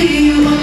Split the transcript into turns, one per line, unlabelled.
do you.